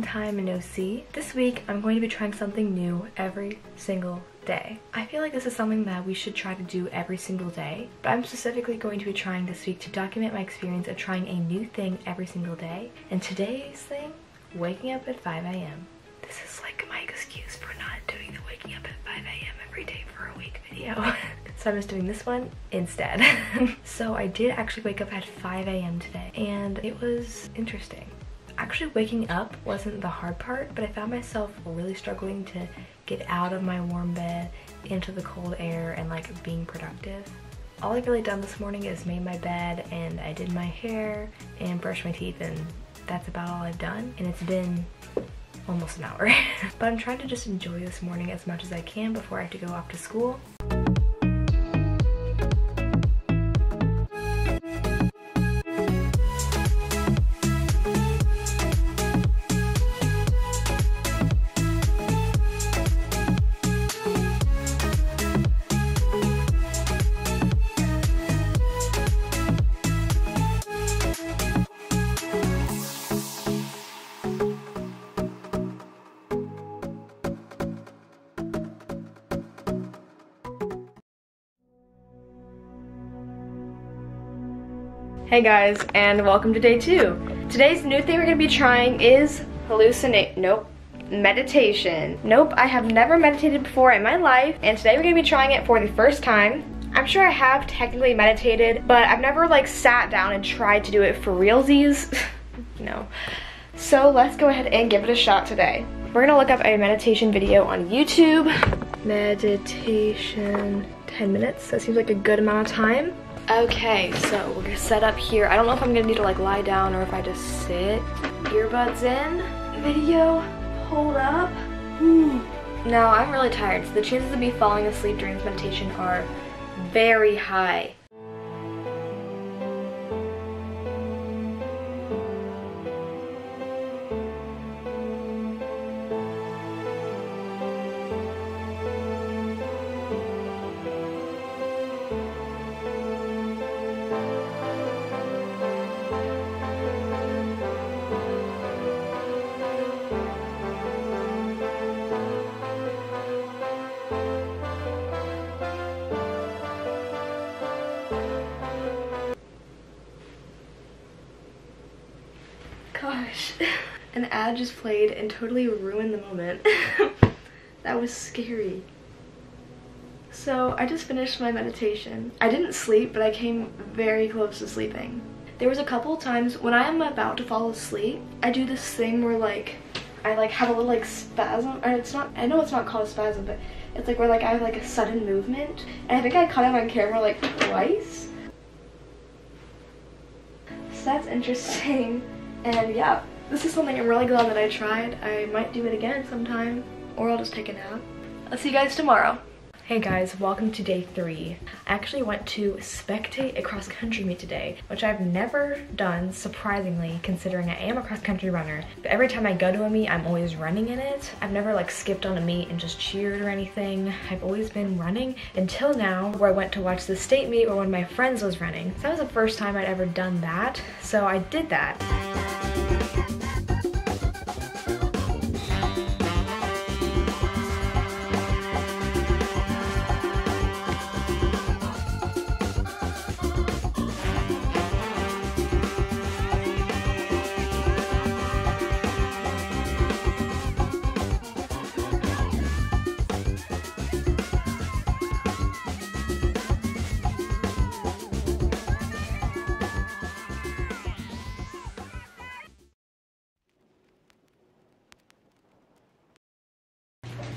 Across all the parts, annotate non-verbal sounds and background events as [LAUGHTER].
time no see. This week, I'm going to be trying something new every single day. I feel like this is something that we should try to do every single day, but I'm specifically going to be trying this week to document my experience of trying a new thing every single day. And today's thing, waking up at 5 a.m. This is like my excuse for not doing the waking up at 5 a.m. every day for a week video. [LAUGHS] so I'm just doing this one instead. [LAUGHS] so I did actually wake up at 5 a.m. today and it was interesting. Actually waking up wasn't the hard part, but I found myself really struggling to get out of my warm bed into the cold air and like being productive. All I've really done this morning is made my bed and I did my hair and brushed my teeth and that's about all I've done. And it's been almost an hour. [LAUGHS] but I'm trying to just enjoy this morning as much as I can before I have to go off to school. Hey guys, and welcome to day two. Today's new thing we're gonna be trying is hallucinate, nope, meditation. Nope, I have never meditated before in my life, and today we're gonna be trying it for the first time. I'm sure I have technically meditated, but I've never like sat down and tried to do it for realsies, [LAUGHS] no. So let's go ahead and give it a shot today. We're gonna look up a meditation video on YouTube. Meditation, 10 minutes, that seems like a good amount of time. Okay, so we're gonna set up here. I don't know if I'm gonna need to like lie down or if I just sit. Earbuds in, video, hold up. Hmm. Ooh. Now I'm really tired, so the chances of me falling asleep during this meditation are very high. Ad just played and totally ruined the moment. [LAUGHS] that was scary. So I just finished my meditation. I didn't sleep, but I came very close to sleeping. There was a couple times when I am about to fall asleep, I do this thing where like, I like have a little like spasm, or it's not, I know it's not called a spasm, but it's like where like I have like a sudden movement. And I think I caught it on camera like twice. So that's interesting. [LAUGHS] And yeah, this is something I'm really glad that I tried. I might do it again sometime, or I'll just take a nap. I'll see you guys tomorrow. Hey guys, welcome to day three. I actually went to spectate a cross country meet today, which I've never done, surprisingly, considering I am a cross country runner. But every time I go to a meet, I'm always running in it. I've never like skipped on a meet and just cheered or anything. I've always been running until now, where I went to watch the state meet where one of my friends was running. So that was the first time I'd ever done that. So I did that.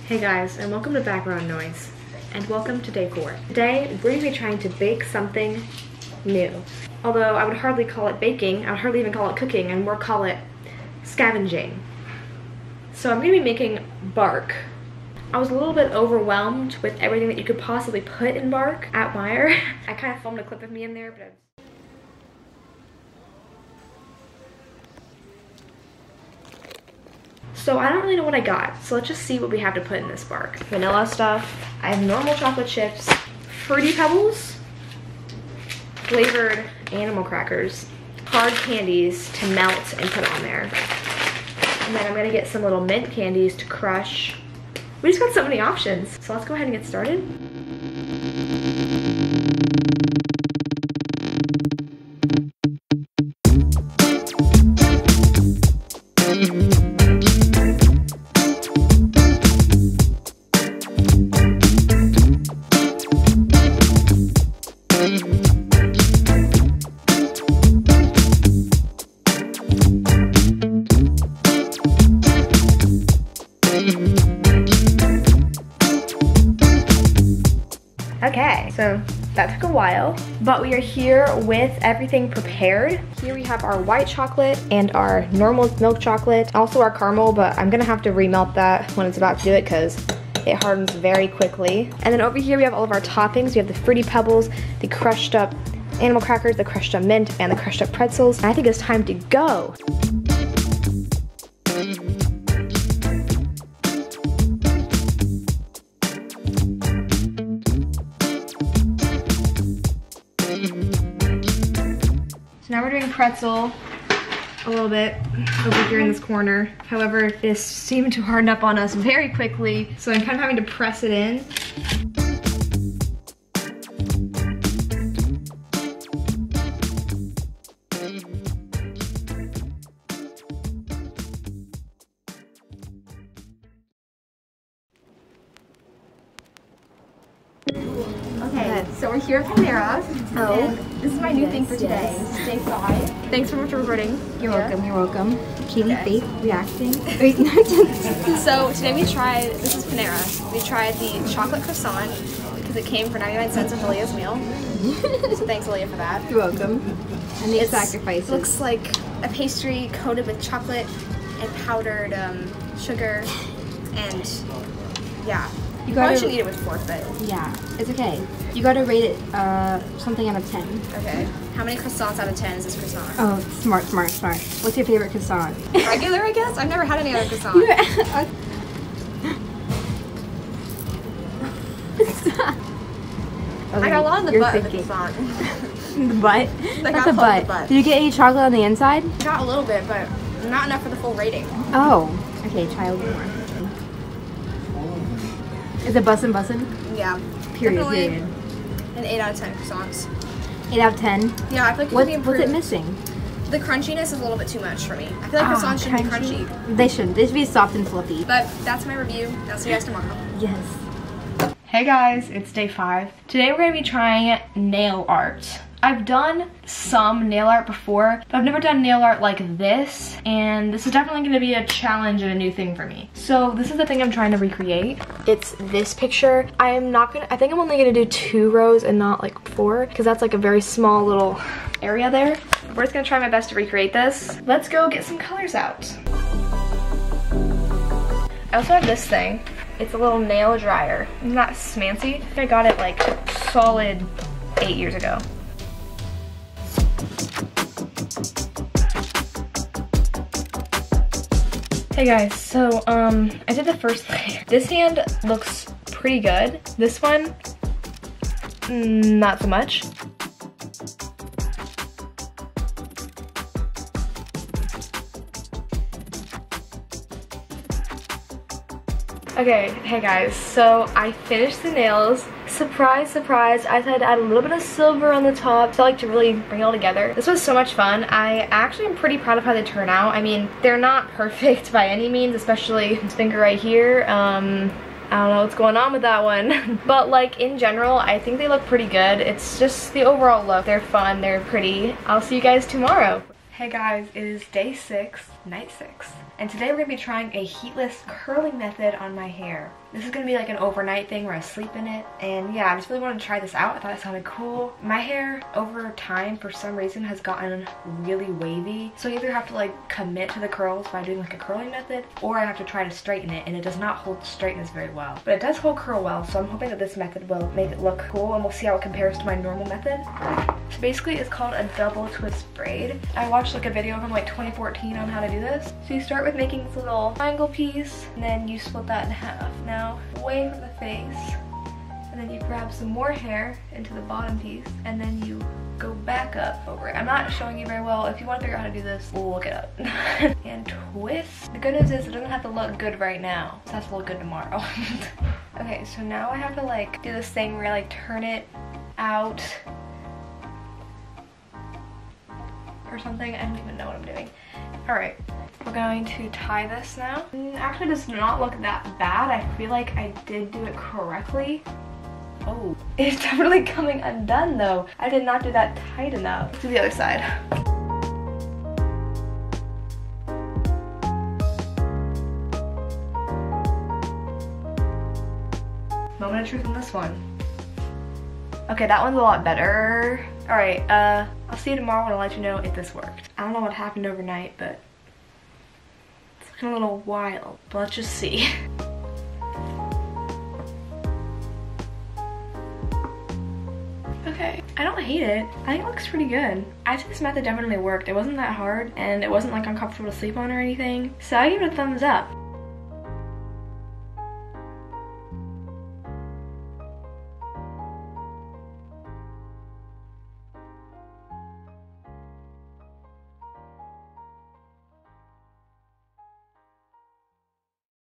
Hey guys, and welcome to Background Noise. And welcome to day four. Today, we're to be trying to bake something new. Although I would hardly call it baking, I would hardly even call it cooking, and more call it scavenging. So I'm to be making bark. I was a little bit overwhelmed with everything that you could possibly put in bark at Meijer. [LAUGHS] I kind of filmed a clip of me in there, but I So I don't really know what I got. So let's just see what we have to put in this bark. Vanilla stuff. I have normal chocolate chips. Fruity Pebbles. Flavored animal crackers. Hard candies to melt and put on there. And then I'm gonna get some little mint candies to crush. We just got so many options. So let's go ahead and get started. A while, but we are here with everything prepared. Here we have our white chocolate and our normal milk chocolate, also our caramel, but I'm gonna have to remelt that when it's about to do it because it hardens very quickly. And then over here we have all of our toppings. We have the Fruity Pebbles, the crushed up animal crackers, the crushed up mint, and the crushed up pretzels. And I think it's time to go. So now we're doing pretzel a little bit over here in this corner. However, this seemed to harden up on us very quickly, so I'm kind of having to press it in. So we're here at Panera. Oh. This is my new thing for today. It's day five. Thanks so much for recording. You're Yeah. welcome, you're welcome. Katy Faith reacting. [LAUGHS] So today we tried, this is Panera, we tried the chocolate croissant because it came for 99 cents of Aaliyah's meal. so thanks Aaliyah for that. you're welcome. And the sacrifices. It looks like a pastry coated with chocolate and powdered um, sugar and yeah. You gotta- probably should eat it with fork, but yeah, it's okay. You gotta rate it uh, something out of 10. okay. How many croissants out of 10 is this croissant? Oh, smart, smart, smart. What's your favorite croissant? Regular, I guess? I've never had any other [LAUGHS] croissant. I got a lot on the You're butt of the thinking. croissant. [LAUGHS] the butt? Like, Not I the butt. the butt. Did you get any chocolate on the inside? Got a little bit, but not enough for the full rating. Oh, okay, try a little more. Is it bussin' bussin'? Yeah. Period, Definitely period. An 8 out of 10 croissants. 8 out of 10. Yeah, I feel like it What, could be what's it missing? The crunchiness is a little bit too much for me. I feel like Ah, croissants should be crunchy. They shouldn't. They should be soft and fluffy. But that's my review. I'll see you guys tomorrow. Yes. Hey guys, it's day five. Today we're gonna be trying nail art. I've done some nail art before, but I've never done nail art like this, and this is definitely gonna be a challenge and a new thing for me. So this is the thing I'm trying to recreate. It's this picture. I am not gonna, I think I'm only gonna do two rows and not like four, because that's like a very small little area there. We're just gonna try my best to recreate this. Let's go get some colors out. I also have this thing. It's a little nail dryer. It's not smancy. I got it like solid eight years ago. Hey guys, so um, I did the first [LAUGHS] layer. This hand looks pretty good. This one, not so much. Okay, hey guys, so I finished the nails. Surprise, surprise, I decided to add a little bit of silver on the top so I like to really bring it all together. This was so much fun. I actually am pretty proud of how they turn out. I mean, they're not [LAUGHS] perfect by any means, especially [LAUGHS] this finger right here. Um, I don't know what's going on with that one. [LAUGHS] but like in general, I think they look pretty good. It's just the overall look. They're fun, they're pretty. I'll see you guys tomorrow. Hey guys, it is day six, night six. And today we're gonna be trying a heatless curling method on my hair. This is gonna be like an overnight thing where I sleep in it. And yeah, I just really wanted to try this out. I thought it sounded cool. My hair over time, for some reason, has gotten really wavy. So I either have to like commit to the curls by doing like a curling method, or I have to try to straighten it. And it does not hold straightness very well. But it does hold curl well, so I'm hoping that this method will make it look cool and we'll see how it compares to my normal method. So basically it's called a double twist braid. I watched like a video from like 2014 on how to do this. So you start with making this little triangle piece and then you split that in half. Now away from the face. And and then you grab some more hair into the bottom piece, and then you go back up over it. I'm not showing you very well. If you want to figure out how to do this, look it up. [LAUGHS] and twist. The good news is it doesn't have to look good right now. It has to look good tomorrow. [LAUGHS] okay, so now I have to like do this thing where I like turn it out or something. I don't even know what I'm doing. All right, we're going to tie this now. Mm, actually, does not look that bad. I feel like I did do it correctly. Oh, [LAUGHS] it's definitely coming undone though. I did not do that tight enough. Let's do the other side. Moment of truth on this one. Okay, that one's a lot better. All right, uh, see you tomorrow and I'll let you know if this worked. I don't know what happened overnight, but it's looking a little wild, but let's just see. Okay, I don't hate it. I think it looks pretty good. I think this method definitely worked. It wasn't that hard and it wasn't like uncomfortable to sleep on or anything. So I give it a thumbs up.